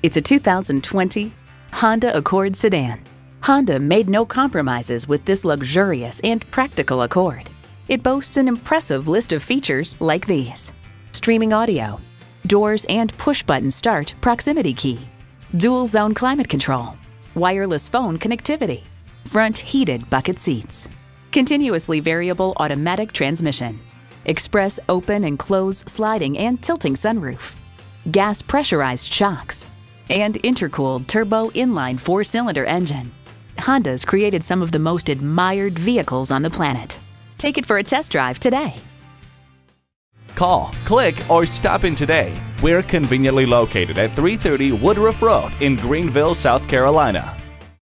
It's a 2020 Honda Accord sedan. Honda made no compromises with this luxurious and practical Accord. It boasts an impressive list of features like these streaming audio, doors and push button start proximity key, dual zone climate control, wireless phone connectivity, front heated bucket seats, continuously variable automatic transmission, express open and close sliding and tilting sunroof, gas pressurized shocks, and intercooled turbo inline four cylinder engine. Honda's created some of the most admired vehicles on the planet. Take it for a test drive today. Call, click, or stop in today. We're conveniently located at 330 Woodruff Road in Greenville, South Carolina.